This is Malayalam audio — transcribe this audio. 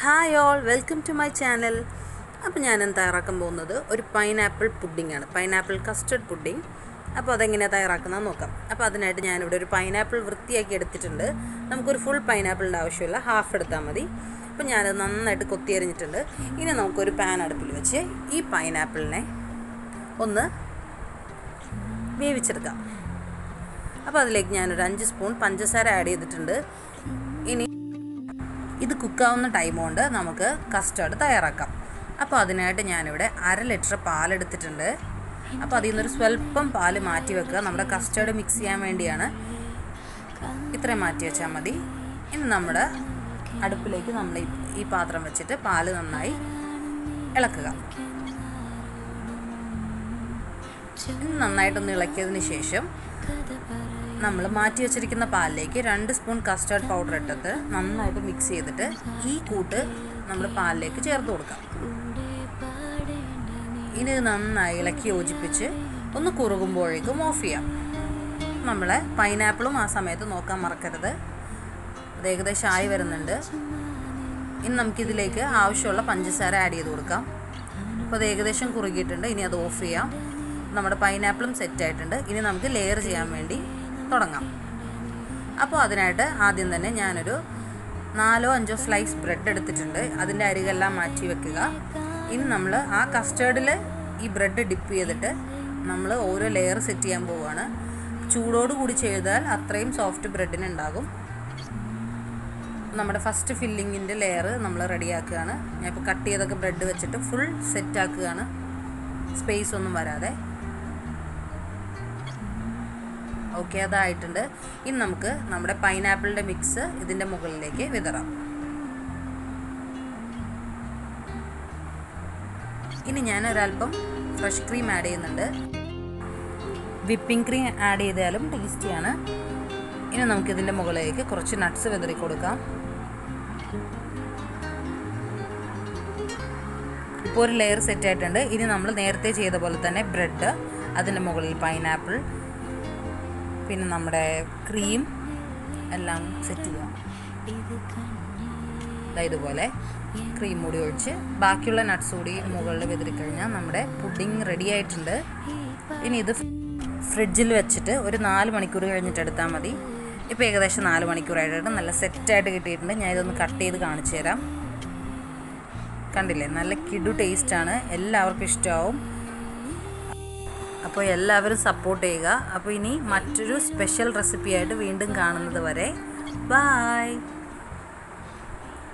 Hi all welcome to my channel അപ്പോൾ ഞാൻ തയ്യാറാക്കാൻ പോകുന്നത്? ഒരു പൈനാപ്പിൾ പുഡിംഗ് ആണ്. പൈനാപ്പിൾ കസ്റ്റർഡ് പുഡിംഗ് അപ്പോൾ അതെങ്ങനെയാണ് തയ്യാറാക്കുന്നത് നോക്കാം. അപ്പോൾ അതിനായിട്ട് ഞാനിവിടെ ഒരു പൈനാപ്പിൾ വൃത്തിയാക്കി എടുത്തിട്ടുണ്ട്. നമുക്കൊരു ഫുൾ പൈനാപ്പിളിന്റെ ആവശ്യമില്ല. ഹാഫ് എടുത്താൽ മതി. അപ്പോൾ ഞാനത് നന്നായിട്ട് കൊത്തി കൊത്തിയരിഞ്ഞിട്ടുണ്ട് ഇനി നമുക്കൊരു പാൻ അടുപ്പിൽ വെച്ച് ഈ പൈനാപ്പിളിനെ ഒന്ന് വേവിച്ചെടുക്കാം. അപ്പോൾ അതിലേക്ക് ഞാനൊരു അഞ്ച് സ്പൂൺ പഞ്ചസാര ആഡ് ചെയ്തിട്ടുണ്ട്. ഇനി ഇത് കുക്കാവുന്ന ടൈം കൊണ്ട് നമുക്ക് കസ്റ്റേർഡ് തയ്യാറാക്കാം. അപ്പോൾ അതിനായിട്ട് ഞാനിവിടെ അര ലിറ്റർ പാലെടുത്തിട്ടുണ്ട്. അപ്പോൾ അതിൽ നിന്നൊരു സ്വല്പം പാൽ മാറ്റി വെക്കുക. നമ്മുടെ കസ്റ്റേർഡ് മിക്സ് ചെയ്യാൻ വേണ്ടിയാണ്. ഇത്രയും മാറ്റി വെച്ചാൽ മതി. ഇനി നമ്മുടെ അടുപ്പിലേക്ക് നമ്മൾ ഈ- പാത്രം വെച്ചിട്ട് പാൽ നന്നായി ഇളക്കുക. നന്നായിട്ടൊന്ന് ഇളക്കിയതിന് ശേഷം നമ്മൾ മാറ്റി വെച്ചിരിക്കുന്ന പാലിലേക്ക് രണ്ട് സ്പൂൺ കസ്റ്റാർഡ് പൗഡർ ഇട്ടിട്ട് നന്നായിട്ട് മിക്സ് ചെയ്തിട്ട് ഈ കൂട്ട് നമ്മൾ പാലിലേക്ക് ചേർത്ത് കൊടുക്കാം. ഇനി നന്നായി ഇളക്കി യോജിപ്പിച്ച് ഒന്ന് കുറുകുമ്പോഴേക്കും ഓഫ് ചെയ്യാം. നമ്മളെ പൈനാപ്പിളും ആ സമയത്ത് നോക്കാൻ മറക്കരുത്. അത് ഏകദേശം ആയി വരുന്നുണ്ട്. ഇനി നമുക്കിതിലേക്ക് ആവശ്യമുള്ള പഞ്ചസാര ആഡ് ചെയ്ത് കൊടുക്കാം. അപ്പോൾ അത് ഏകദേശം കുറുകിയിട്ടുണ്ട്. ഇനി അത് ഓഫ് ചെയ്യാം. നമ്മുടെ പൈനാപ്പിളും സെറ്റ് ആയിട്ടുണ്ട്. ഇനി നമുക്ക് ലെയർ ചെയ്യാൻ വേണ്ടി തുടങ്ങാം. അപ്പോൾ അതിനായിട്ട് ആദ്യം തന്നെ ഞാനൊരു നാലോ അഞ്ചോ സ്ലൈസ് ബ്രെഡ് എടുത്തിട്ടുണ്ട്. അതിന്റെ അരികെല്ലാം മാറ്റി വെക്കുക. ഇനി നമ്മൾ ആ കസ്റ്റേർഡിൽ ഈ ബ്രെഡ് ഡിപ്പ് ചെയ്തിട്ട് നമ്മൾ ഓരോ ലെയർ സെറ്റ് ചെയ്യാൻ പോവുകയാണ് ചൂടോട് കൂടി ചെയ്താൽ അത്രയും സോഫ്റ്റ് ബ്രെഡിന് ഉണ്ടാകും. നമ്മുടെ ഫസ്റ്റ് ഫില്ലിങ്ങിന്റെ ലെയർ നമ്മൾ റെഡിയാക്കുകയാണ് ഇപ്പോൾ കട്ട് ചെയ്തൊക്കെ ബ്രെഡ് വെച്ചിട്ട് ഫുൾ സെറ്റ് ആക്കുകയാണ്. സ്പേസ് ഒന്നും വരാതെ. ഓക്കെ അതായിട്ടുണ്ട്. ഇനി നമുക്ക് നമ്മുടെ പൈനാപ്പിളിന്റെ മിക്സ് ഇതിന്റെ മുകളിലേക്ക് വിതറാം. ഇനി ഞാൻ ഒരല്പം ഫ്രഷ് ക്രീം ആഡ് ചെയ്യുന്നുണ്ട്. വിപ്പിംഗ് ക്രീം ആഡ് ചെയ്താലും ടേസ്റ്റിയാണ് ഇനി നമുക്കിതിന്റെ മുകളിലേക്ക് കുറച്ച് നട്ട്സ് വിതറി കൊടുക്കാം. ഇപ്പോൾ ഒരു ലെയർ സെറ്റ് ആയിട്ടുണ്ട്. ഇനി നമ്മൾ നേരത്തെ ചെയ്ത പോലെ തന്നെ ബ്രെഡ് അതിന്റെ മുകളിൽ പൈനാപ്പിൾ പിന്നെ നമ്മുടെ ക്രീം എല്ലാം സെറ്റ് ചെയ്യാം. ഇതുപോലെ ക്രീം കൂടി ഒഴിച്ച് ബാക്കിയുള്ള നട്ട്സ് കൂടി മുകളിൽ വിതറിക്കഴിഞ്ഞാൽ നമ്മുടെ പുഡിംഗ് റെഡി ആയിട്ടുണ്ട്. ഇനി ഇത് ഫ്രിഡ്ജിൽ വെച്ചിട്ട് ഒരു നാല് മണിക്കൂർ കഴിഞ്ഞിട്ട് എടുത്താൽ മതി. ഇപ്പോൾ ഏകദേശം നാല് മണിക്കൂറായിട്ടുണ്ട് നല്ല സെറ്റായിട്ട് കിട്ടിയിട്ടുണ്ട്. ഞാൻ ഇതൊന്ന് കട്ട് ചെയ്ത് കാണിച്ചു തരാം. കണ്ടില്ലേ? നല്ല കിടു ടേസ്റ്റാണ് എല്ലാവർക്കും ഇഷ്ടമാവും. അപ്പോൾ എല്ലാവരും സപ്പോർട്ട് ചെയ്യുക. അപ്പോൾ ഇനി മറ്റൊരു സ്പെഷ്യൽ റെസിപ്പിയായിട്ട് വീണ്ടും കാണുന്നത് വരെ. ബായ്